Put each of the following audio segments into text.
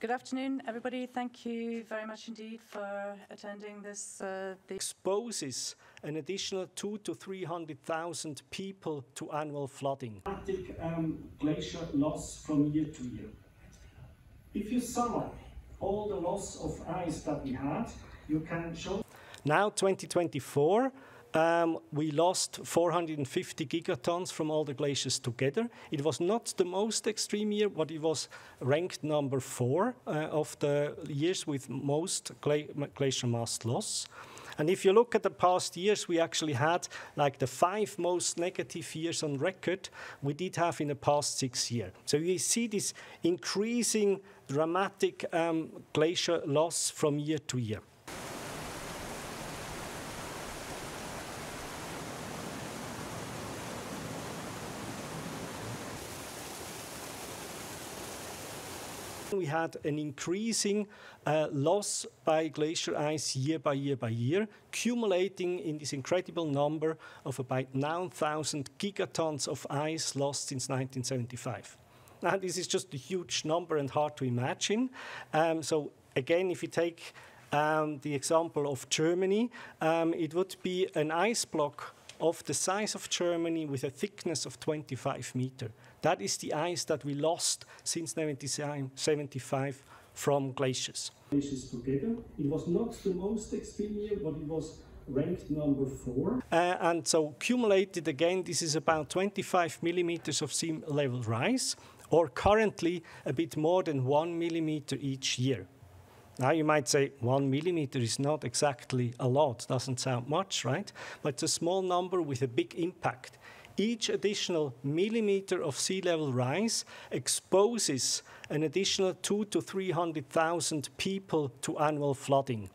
Good afternoon, everybody. Thank you very much indeed for attending this. Uh, exposes an additional two to 300,000 people to annual flooding. Dramatic um, glacier loss from year to year. If you sum up all the loss of ice that we had, you can show. Now, 2024, um, we lost 450 gigatons from all the glaciers together. It was not the most extreme year, but it was ranked number four uh, of the years with most gla glacier mass loss. And if you look at the past years, we actually had like the five most negative years on record we did have in the past six years. So you see this increasing dramatic um, glacier loss from year to year. We had an increasing uh, loss by glacier ice year by year by year, accumulating in this incredible number of about 9,000 gigatons of ice lost since 1975. Now, this is just a huge number and hard to imagine. Um, so, again, if you take um, the example of Germany, um, it would be an ice block of the size of Germany with a thickness of 25 meter. That is the ice that we lost since 1975 from glaciers. Glaciers together. It was not the most extreme year, but it was ranked number four. Uh, and so accumulated again, this is about 25 millimeters of sea level rise, or currently a bit more than one millimeter each year. Now you might say one millimeter is not exactly a lot, doesn't sound much, right? But it's a small number with a big impact. Each additional millimeter of sea level rise exposes an additional two to 300,000 people to annual flooding.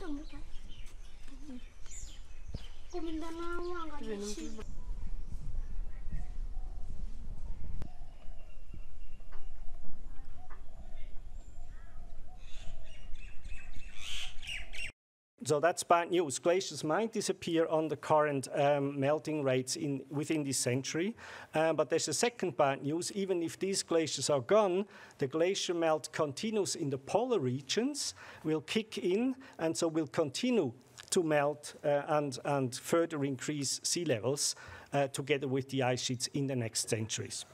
So that's bad news. Glaciers might disappear on the current um, melting rates in, within this century. Uh, but there's a second bad news. Even if these glaciers are gone, the glacier melt continues in the polar regions, will kick in, and so will continue to melt uh, and, and further increase sea levels uh, together with the ice sheets in the next centuries.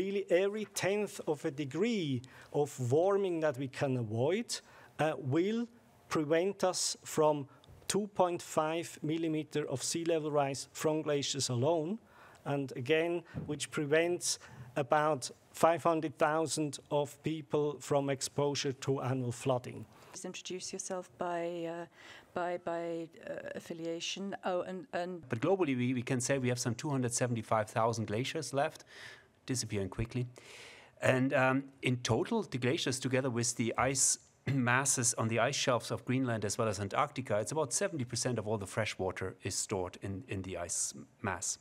Really every tenth of a degree of warming that we can avoid uh, will prevent us from 2.5 millimeter of sea level rise from glaciers alone, and again, which prevents about 500,000 of people from exposure to annual flooding. Just introduce yourself by uh, by by uh, affiliation. Oh, and, and but globally, we, we can say we have some 275,000 glaciers left, disappearing quickly. And um, in total, the glaciers, together with the ice masses on the ice shelves of Greenland as well as Antarctica, it's about 70% of all the fresh water is stored in, in the ice mass.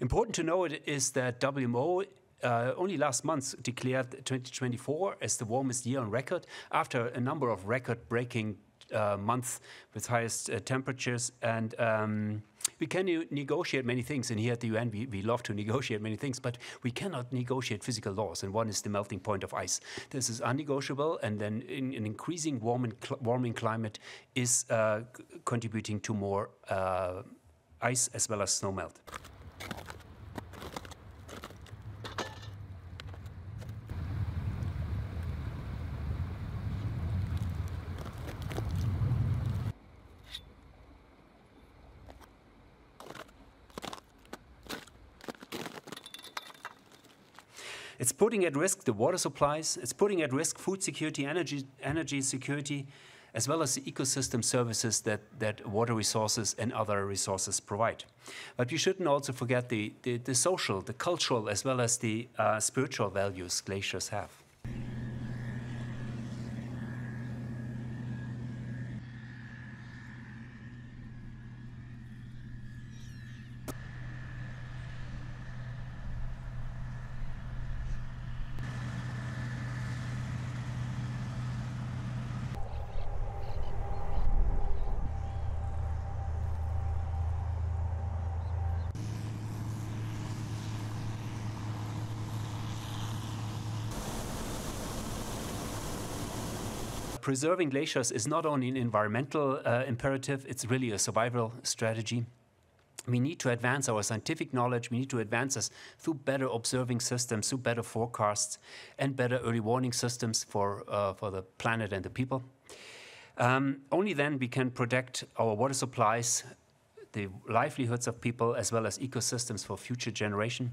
Important to note is that WMO uh, only last month declared 2024 as the warmest year on record after a number of record breaking uh, months with highest uh, temperatures. And um, we can negotiate many things, and here at the UN we, we love to negotiate many things, but we cannot negotiate physical laws, and one is the melting point of ice. This is unnegotiable, and then in, an increasing warming, cl warming climate is uh, contributing to more uh, ice as well as snow melt. It's putting at risk the water supplies, it's putting at risk food security, energy, energy security, as well as the ecosystem services that, that water resources and other resources provide. But we shouldn't also forget the, the, the social, the cultural, as well as the uh, spiritual values glaciers have. Preserving glaciers is not only an environmental uh, imperative, it's really a survival strategy. We need to advance our scientific knowledge. We need to advance us through better observing systems, through better forecasts, and better early warning systems for, uh, for the planet and the people. Um, only then we can protect our water supplies, the livelihoods of people, as well as ecosystems for future generation.